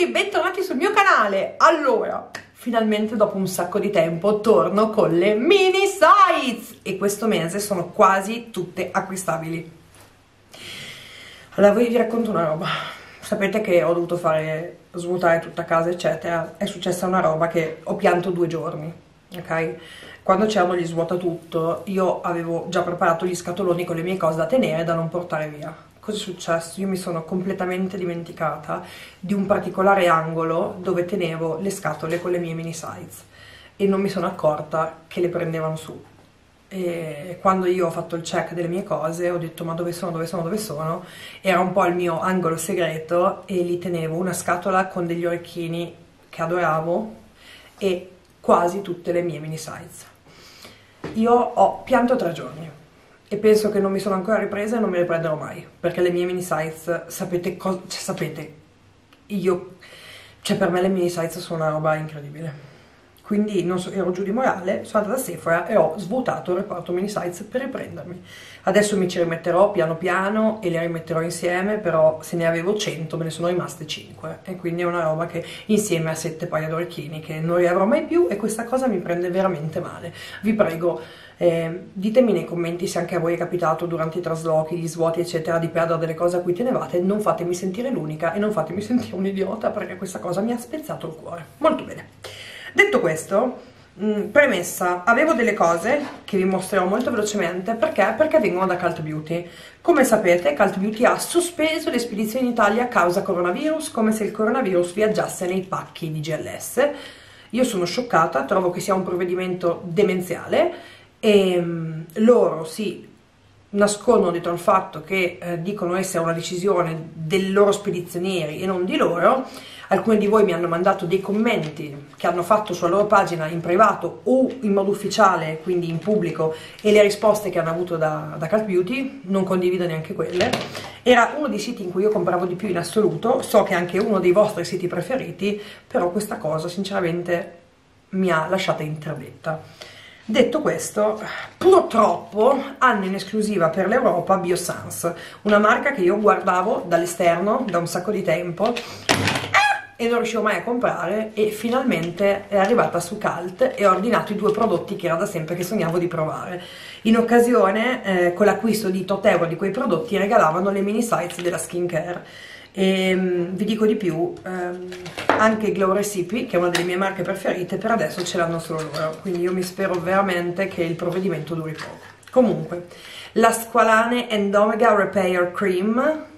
tutti, bentornati sul mio canale. Allora, finalmente dopo un sacco di tempo torno con le mini sites e questo mese sono quasi tutte acquistabili. Allora, vi racconto una roba. Sapete che ho dovuto fare svuotare tutta casa, eccetera. È successa una roba che ho pianto due giorni, ok? Quando c'erano gli svuota tutto, io avevo già preparato gli scatoloni con le mie cose da tenere e da non portare via cosa è successo? Io mi sono completamente dimenticata di un particolare angolo dove tenevo le scatole con le mie mini size e non mi sono accorta che le prendevano su. E quando io ho fatto il check delle mie cose ho detto ma dove sono, dove sono, dove sono? Era un po' il mio angolo segreto e lì tenevo una scatola con degli orecchini che adoravo e quasi tutte le mie mini size. Io ho pianto tre giorni e penso che non mi sono ancora ripresa e non mi riprenderò mai perché le mie mini size sapete cosa cioè sapete io cioè per me le mini size sono una roba incredibile quindi so, ero giù di morale, sono andata da Sephora e ho svuotato il reparto mini size per riprendermi. Adesso mi ci rimetterò piano piano e le rimetterò insieme, però se ne avevo 100 me ne sono rimaste 5 e quindi è una roba che insieme a 7 paia d'orecchini che non riavrò mai più e questa cosa mi prende veramente male. Vi prego, eh, ditemi nei commenti se anche a voi è capitato durante i traslochi, gli svuoti eccetera di perdere delle cose a cui tenevate, non fatemi sentire l'unica e non fatemi sentire un idiota perché questa cosa mi ha spezzato il cuore. Molto bene. Detto questo, mh, mm, premessa, avevo delle cose che vi mostrerò molto velocemente perché? Perché vengono da Cult Beauty. Come sapete, Cult Beauty ha sospeso le spedizioni in Italia a causa coronavirus, come se il coronavirus viaggiasse nei pacchi di GLS. Io sono scioccata, trovo che sia un provvedimento demenziale e mh, mm, loro si nascondono dietro al fatto che eh, dicono essere una decisione dei loro spedizionieri e non di loro Alcuni di voi mi hanno mandato dei commenti che hanno fatto sulla loro pagina in privato o in modo ufficiale, quindi in pubblico, e le risposte che hanno avuto da, da Cult Beauty, non condivido neanche quelle. Era uno dei siti in cui io compravo di più in assoluto, so che è anche uno dei vostri siti preferiti, però questa cosa sinceramente mi ha lasciata interdetta. Detto questo, purtroppo hanno in esclusiva per l'Europa Biosans, una marca che io guardavo dall'esterno da un sacco di tempo e non riuscivo mai a comprare e finalmente è arrivata su Cult e ho ordinato i due prodotti che era da sempre che sognavo di provare. In occasione, eh, con l'acquisto di tot euro di quei prodotti, regalavano le mini sites della skincare. E um, vi dico di più, um, anche Glow Recipe, che è una delle mie marche preferite, per adesso ce l'hanno solo loro, quindi io mi spero veramente che il provvedimento duri poco. Comunque, la Squalane Endomega Repair Cream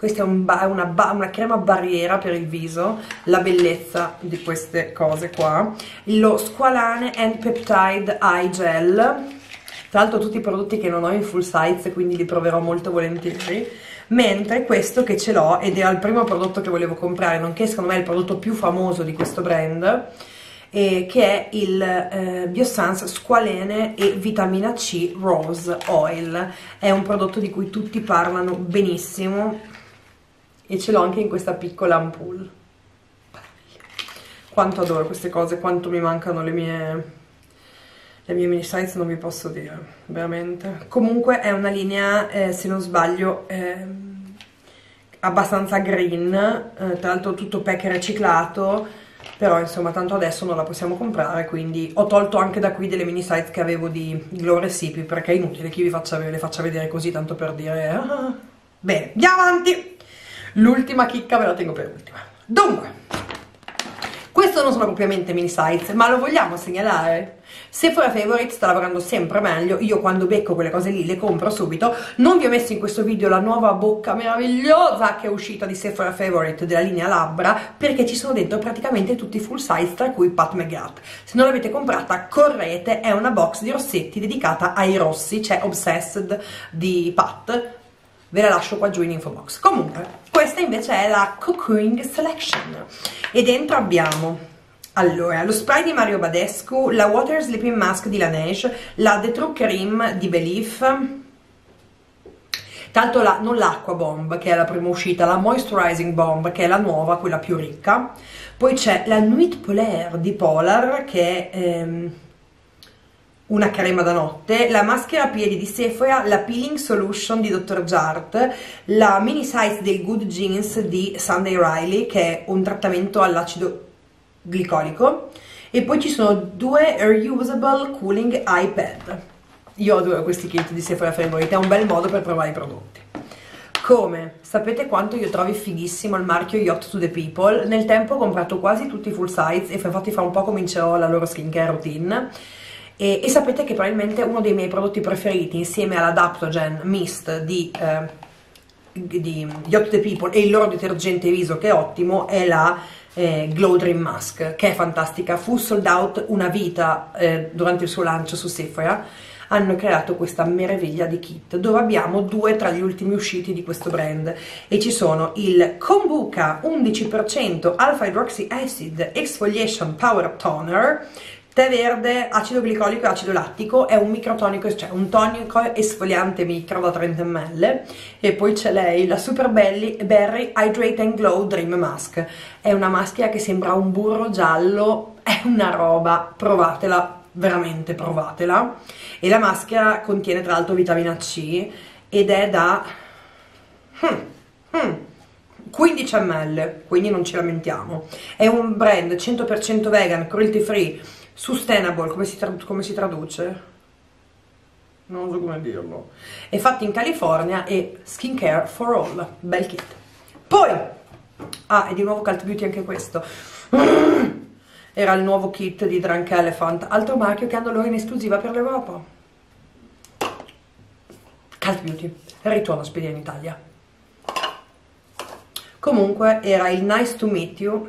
questa è un una, una, crema barriera per il viso la bellezza di queste cose qua. Lo Squalane and Peptide Eye Gel. Tra l'altro tutti i prodotti che non ho in full size quindi li proverò molto volentieri. Mentre questo che ce l'ho ed era il primo prodotto che volevo comprare nonché secondo me il prodotto più famoso di questo brand eh, che è il eh, Biosans Squalene e Vitamina C Rose Oil. È un prodotto di cui tutti parlano benissimo e ce l'ho anche in questa piccola ampoule. Quanto adoro queste cose quanto mi mancano le mie le mie mini size non vi posso dire veramente. Comunque è una linea eh, se non sbaglio eh, abbastanza green eh, tra l'altro tutto pack riciclato però insomma tanto adesso non la possiamo comprare quindi ho tolto anche da qui delle mini size che avevo di Glow Recipe perché è inutile che vi faccia, le faccia vedere così tanto per dire ah. bene andiamo avanti l'ultima chicca ve la tengo per ultima dunque questo non sono propriamente mini size ma lo vogliamo segnalare Sephora Favorite sta lavorando sempre meglio, io quando becco quelle cose lì le compro subito. Non vi ho messo in questo video la nuova bocca meravigliosa che è uscita di Sephora Favorite della linea labbra perché ci sono dentro praticamente tutti i full size tra cui Pat McGrath. Se non l'avete comprata correte, è una box di rossetti dedicata ai rossi, c'è Obsessed di Pat, ve la lascio qua giù in info box comunque questa invece è la Cocooning Selection. E dentro abbiamo allora, lo spray di Mario Badescu, la Water Sleeping Mask di Laneige, la The True Cream di Belief, tanto la, non l'Aqua Bomb che è la prima uscita, la Moisturizing Bomb che è la nuova, quella più ricca, poi c'è la Nuit Polaire di Polar che è... Ehm, una crema da notte, la maschera a piedi di Sephora, la peeling solution di Dr. Jart, la mini size del Good Jeans di Sunday Riley che è un trattamento all'acido glicolico e poi ci sono due reusable cooling iPad. Io adoro questi kit di Sephora Favorite, è un bel modo per provare i prodotti. Come? Sapete quanto io trovi fighissimo il marchio Yacht to the People? Nel tempo ho comprato quasi tutti i full size e infatti fra un po' comincerò la loro skincare routine e, e, sapete che probabilmente uno dei miei prodotti preferiti insieme all'Adaptogen Mist di, eh, di Yacht the People e il loro detergente viso che è ottimo è la eh, Glow Dream Mask che è fantastica, fu sold out una vita eh, durante il suo lancio su Sephora. Hanno creato questa meraviglia di kit dove abbiamo due tra gli ultimi usciti di questo brand. E ci sono il Kombuka 11% Alpha Hydroxy Acid Exfoliation Power Toner Tè verde, acido glicolico e acido lattico, è un microtonico, cioè un tonico esfoliante micro da 30 ml e poi c'è lei, la Super Belly Berry Hydrate and Glow Dream Mask. È una maschera che sembra un burro giallo, è una roba, provatela, veramente provatela. E la maschera contiene tra l'altro vitamina C ed è da... Hmm, hmm, 15 ml, quindi non ci lamentiamo. È un brand 100% vegan, cruelty free, Sustainable, come si, come si traduce? Non so come dirlo. È fatto in California e Skincare for All, bel kit. Poi, ah, è di nuovo Cult Beauty anche questo. Era il nuovo kit di Drunk Elephant, altro marchio che hanno loro in esclusiva per l'Europa. Cult Beauty, ritorno a spedire in Italia. Comunque era il Nice to Meet You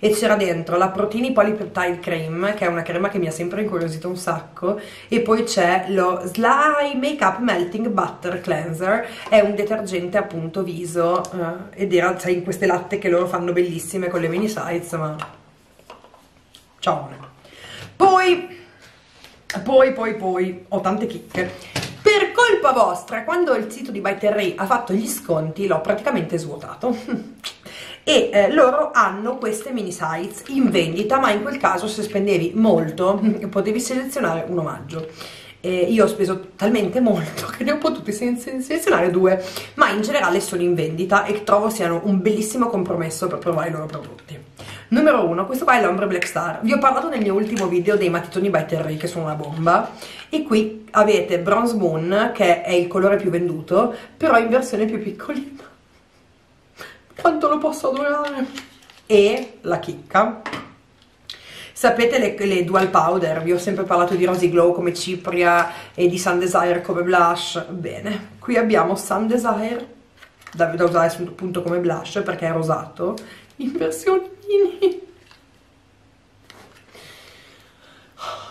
e c'era dentro la Protini Polypeptide Cream che è una crema che mi ha sempre incuriosito un sacco e poi c'è lo Sly Makeup Melting Butter Cleanser è un detergente appunto viso eh, ed era sai, in queste latte che loro fanno bellissime con le mini size ma ciao poi poi poi poi ho tante chicche. Per colpa vostra quando il sito di By Terry ha fatto gli sconti l'ho praticamente svuotato e eh, loro hanno queste mini size in vendita ma in quel caso se spendevi molto potevi selezionare un omaggio. Eh, io ho speso talmente molto che ne ho potuti selezionare due ma in generale sono in vendita e trovo siano un bellissimo compromesso per provare i loro prodotti. Numero uno, questo qua è l'Ombre Black Star. Vi ho parlato nel mio ultimo video dei matitoni by Terry che sono una bomba. E qui avete Bronze Moon che è il colore più venduto però in versione più piccolina quanto lo posso adorare e la chicca. Sapete le, le, dual powder? Vi ho sempre parlato di Rosy Glow come Cipria e di Sun Desire come blush. Bene qui abbiamo Sun Desire da, da usare appunto come blush perché è rosato in versione mini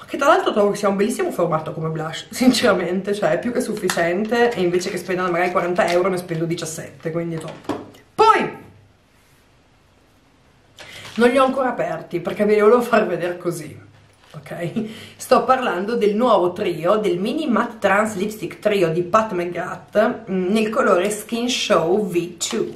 che tra l'altro trovo che sia un bellissimo formato come blush, sinceramente, cioè è più che sufficiente e invece che spendere magari 40 euro ne spendo 17, quindi è top. Poi, non li ho ancora aperti perché ve li volevo far vedere così. Ok? Sto parlando del nuovo trio, del Mini Matte Trans Lipstick Trio di Pat McGrath mm, nel colore Skin Show V2.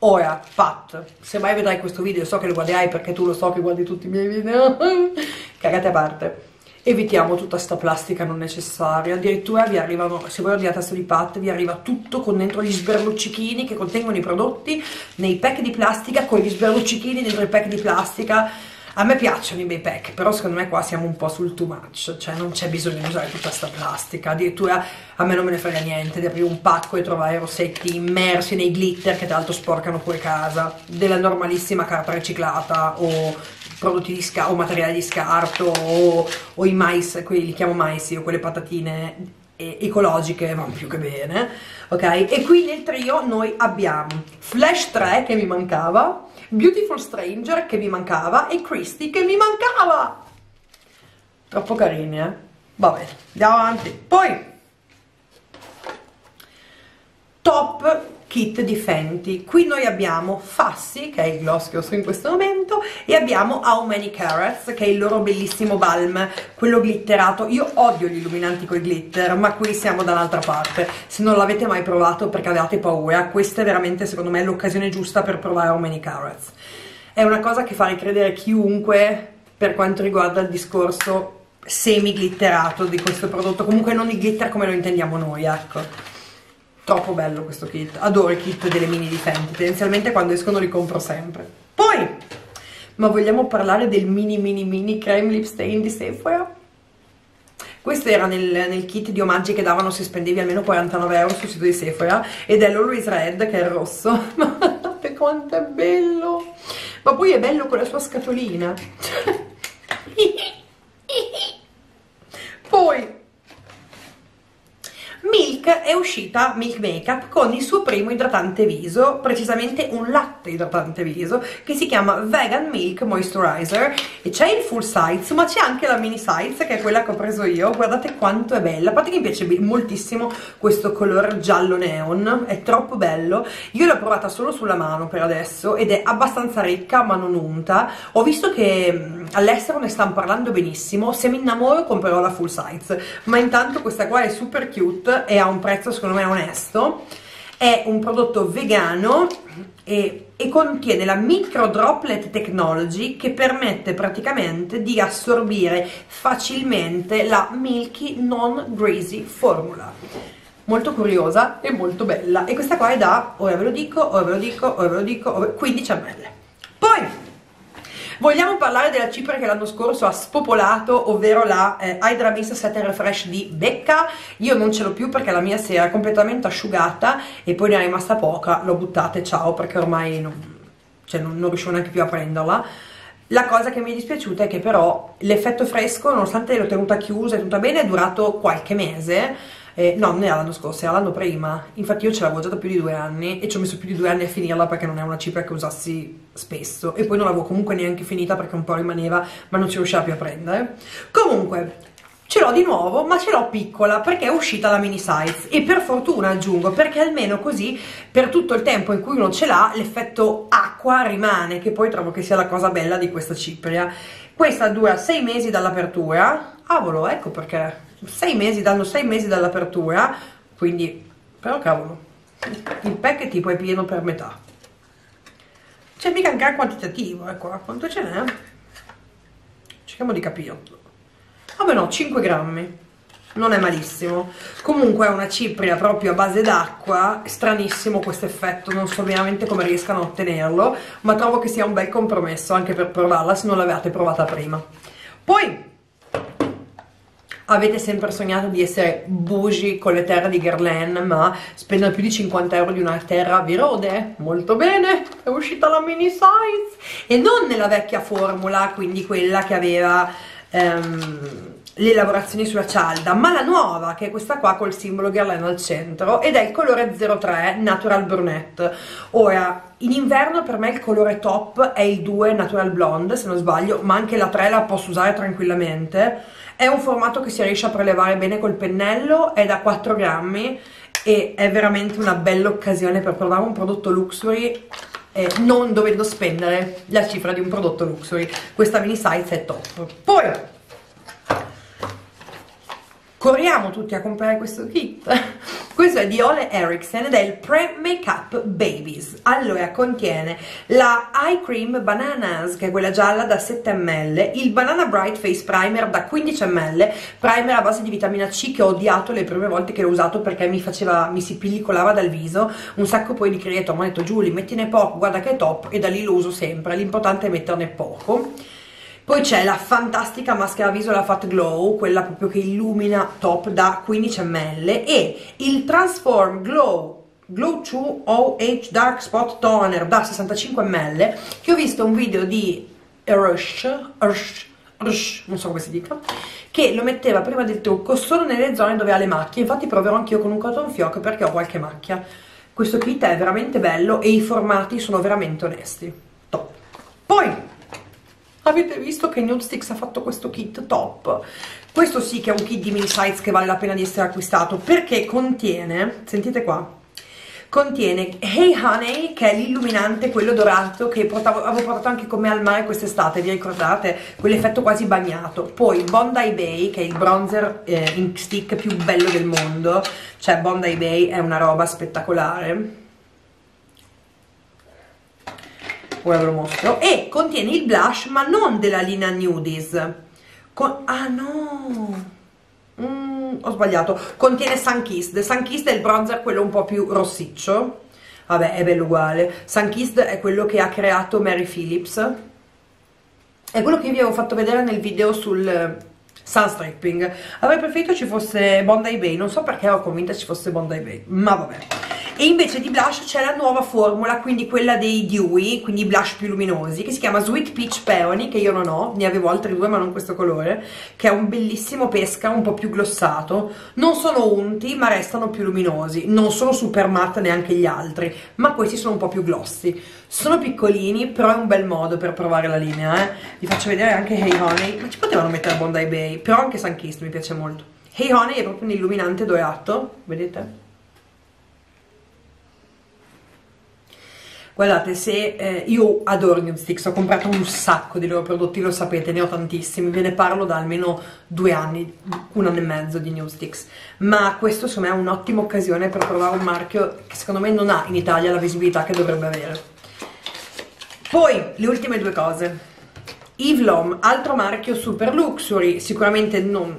Ora, Pat, se mai vedrai questo video, so che lo guarderai perché tu lo so che guardi tutti i miei video, cagate a parte evitiamo tutta sta plastica non necessaria. Addirittura vi arrivano, se voi ordinate su di pat vi arriva tutto con dentro gli sberluccichini che contengono i prodotti nei pack di plastica con gli sberluccichini dentro i pack di plastica. A me piacciono i bei pack, però secondo me qua siamo un po' sul too much, cioè non c'è bisogno di usare tutta questa plastica, addirittura a me non me ne frega niente di aprire un pacco e trovare rossetti immersi nei glitter che tra l'altro sporcano pure casa, della normalissima carta riciclata o prodotti di scarto o materiali di scarto o, o i mais, quelli li chiamo mais io, quelle patatine ecologiche vanno più che bene, ok? E qui nel trio noi abbiamo Flash 3 che mi mancava, Beautiful Stranger che mi mancava e Christy che mi mancava! Troppo carini, eh? Vabbè, andiamo avanti. Poi, top kit di Fenty. Qui noi abbiamo Fassi che è il gloss che uso in questo momento e abbiamo How Many Carats che è il loro bellissimo balm quello glitterato. Io odio gli illuminanti con i glitter ma qui siamo dall'altra parte. Se non l'avete mai provato perché avevate paura questa è veramente secondo me l'occasione giusta per provare How Many Carats è una cosa che fa ricredere chiunque per quanto riguarda il discorso semi glitterato di questo prodotto. Comunque non il glitter come lo intendiamo noi ecco troppo bello questo kit. Adoro i kit delle mini di Fenty tendenzialmente quando escono li compro sempre. Poi ma vogliamo parlare del mini mini mini creme lip stain di Sephora? questo era nel, nel, kit di omaggi che davano se spendevi almeno 49 euro sul sito di Sephora ed è l'Always Red che è il rosso. Ma guardate quanto è bello! Ma poi è bello con la sua scatolina poi Milk è uscita, Milk Makeup, con il suo primo idratante viso, precisamente un latte idratante viso, che si chiama Vegan Milk Moisturizer. E c'è il full size, ma c'è anche la mini size, che è quella che ho preso io, guardate quanto è bella, a parte che mi piace moltissimo questo colore giallo neon, è troppo bello, io l'ho provata solo sulla mano per adesso ed è abbastanza ricca ma non unta, ho visto che mm, all'estero ne stanno parlando benissimo, se mi innamoro comprerò la full size, ma intanto questa qua è super cute, e ha un prezzo secondo me onesto. È un prodotto vegano e, e, contiene la micro droplet technology che permette praticamente di assorbire facilmente la milky non greasy formula. Molto curiosa e molto bella. E questa qua è da, ora ve lo dico, ora ve lo dico, ora ve lo dico, 15 ml. Poi Vogliamo parlare della cipria che l'anno scorso ha spopolato, ovvero la eh, Hydra Mist Set Refresh di Becca. Io non ce l'ho più perché la mia si era completamente asciugata e poi ne è rimasta poca, l'ho buttata e ciao perché ormai non, cioè non, non riuscivo neanche più a prenderla. La cosa che mi è dispiaciuta è che però l'effetto fresco, nonostante l'ho tenuta chiusa e tutta bene, è durato qualche mese eh, no, non era l'anno scorso, era l'anno prima. Infatti io ce l'avevo già da più di due anni e ci ho messo più di due anni a finirla perché non è una cipria che usassi spesso. E poi non l'avevo comunque neanche finita perché un po' rimaneva, ma non ci riusciva più a prendere. Comunque, ce l'ho di nuovo, ma ce l'ho piccola perché è uscita la mini size e per fortuna aggiungo perché almeno così per tutto il tempo in cui uno ce l'ha l'effetto acqua rimane, che poi trovo che sia la cosa bella di questa cipria. Questa dura 6 mesi dall'apertura. Cavolo, ecco perché sei mesi, danno sei mesi dall'apertura, quindi, però cavolo, il pack tipo è pieno per metà. C'è mica anche il quantitativo, ecco, quanto ce n'è? Cerchiamo di capirlo. Vabbè no, 5 grammi, non è malissimo. Comunque è una cipria proprio a base d'acqua, stranissimo questo effetto, non so veramente come riescano a ottenerlo, ma trovo che sia un bel compromesso anche per provarla se non l'avevate provata prima. Poi avete sempre sognato di essere bougie con le terre di Guerlain ma spendono più di 50 euro di una terra vi rode? Molto bene, è uscita la mini size e non nella vecchia formula, quindi quella che aveva ehm, le lavorazioni sulla cialda, ma la nuova che è questa qua col simbolo Guerlain al centro ed è il colore 03 Natural Brunette. Ora, in inverno per me il colore top è il 2 Natural Blonde se non sbaglio, ma anche la 3 la posso usare tranquillamente è un formato che si riesce a prelevare bene col pennello, è da 4 grammi e è veramente una bella occasione per provare un prodotto luxury eh, non dovendo spendere la cifra di un prodotto luxury. Questa mini size è top. Poi corriamo tutti a comprare questo kit. Questo è di Ole Erickson ed è il Pre Makeup Babies. Allora contiene la Eye Cream Bananas che è quella gialla da 7 ml il Banana Bright Face Primer da 15 ml primer a base di vitamina C che ho odiato le prime volte che l'ho usato perché mi faceva, mi si pellicolava dal viso. Un sacco poi di creato, mi ha detto Giulia mettine poco, guarda che è top e da lì lo uso sempre, l'importante è metterne poco poi c'è la fantastica maschera viso la Fat Glow, quella proprio che illumina top da 15 ml e il Transform Glow Glow 2 OH Dark Spot Toner da 65 ml che ho visto un video di Rush, Rush, Rush, non so come si dica che lo metteva prima del trucco solo nelle zone dove ha le macchie. Infatti proverò anch'io con un cotton fioc perché ho qualche macchia. Questo kit è veramente bello e i formati sono veramente onesti. Top. Poi avete visto che Nude Sticks ha fatto questo kit top? Questo sì che è un kit di mini size che vale la pena di essere acquistato perché contiene, sentite qua contiene Hey Honey che è l'illuminante, quello dorato che portavo, avevo portato anche con me al mare quest'estate, vi ricordate? Quell'effetto quasi bagnato. Poi Bondi Bay che è il bronzer eh, ink stick più bello del mondo. Cioè Bondi Bay è una roba spettacolare ora ve lo mostro e contiene il blush ma non della linea Nudies Con, ah no! Mm, ho sbagliato. Contiene Sunkissed. Sunkissed è il bronzer quello un po' più rossiccio. Vabbè, è bello uguale. Sunkissed è quello che ha creato Mary Phillips. È quello che vi avevo fatto vedere nel video sul sunstripping. Avrei preferito ci fosse Bondi Bay. Non so perché ero convinta ci fosse Bondi Bay. Ma vabbè e invece di blush c'è la nuova formula quindi quella dei Dewy quindi blush più luminosi che si chiama Sweet Peach Peony che io non ho, ne avevo altri due ma non questo colore che è un bellissimo pesca un po' più glossato. Non sono unti ma restano più luminosi. Non sono super matte neanche gli altri ma questi sono un po' più glossy sono piccolini però è un bel modo per provare la linea eh. vi faccio vedere anche Hey Honey. Ma ci potevano mettere Bondi Bay però anche Sunkissed mi piace molto. Hey Honey è proprio un illuminante dorato vedete? Guardate se eh, io adoro Nudestix ho comprato un sacco di loro prodotti lo sapete ne ho tantissimi ve ne parlo da almeno due anni un anno e mezzo di Nudestix ma questo secondo me è un'ottima occasione per provare un marchio che secondo me non ha in Italia la visibilità che dovrebbe avere. Poi le ultime due cose. Yves L'Homme, altro marchio super luxury, sicuramente non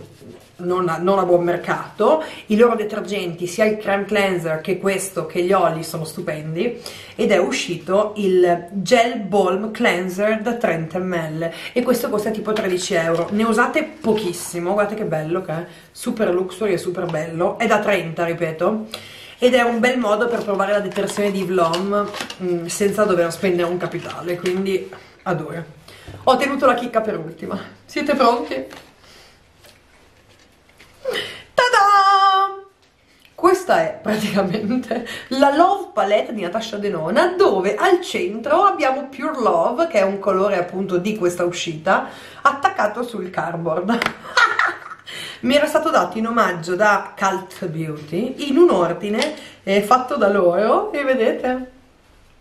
non a, non a, buon mercato. I loro detergenti sia il creme cleanser che questo che gli oli sono stupendi. Ed è uscito il gel balm cleanser da 30 ml. E questo costa tipo 13 euro. Ne usate pochissimo. Guardate che bello che è. Super luxury e super bello. È da 30 ripeto. Ed è un bel modo per provare la detersione di Vlom mm, senza dover spendere un capitale quindi adoro ho tenuto la chicca per ultima. Siete pronti? Questa è praticamente la Love Palette di Natasha Denona dove al centro abbiamo Pure Love che è un colore appunto di questa uscita attaccato sul cardboard. Mi era stato dato in omaggio da Cult Beauty in un ordine eh, fatto da loro e vedete?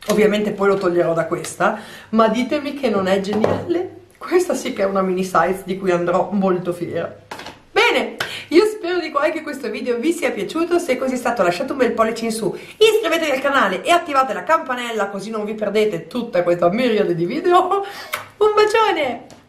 Ovviamente poi lo toglierò da questa ma ditemi che non è geniale. Questa sì che è una mini size di cui andrò molto fiera cuore che questo video vi sia piaciuto, se così è stato lasciate un bel pollice in su, iscrivetevi al canale e attivate la campanella così non vi perdete tutta questa miriade di video. Un bacione!